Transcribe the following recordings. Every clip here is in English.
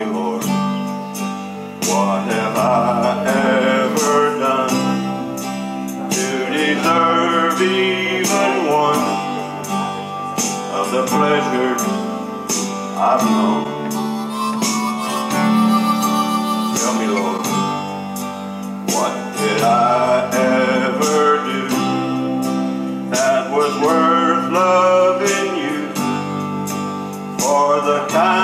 me, Lord. What have I ever done to deserve even one of the pleasures I've known? Tell me, Lord, what did I ever do that was worth loving you for the kind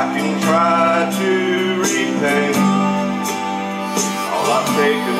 I can try to repay. All I've taken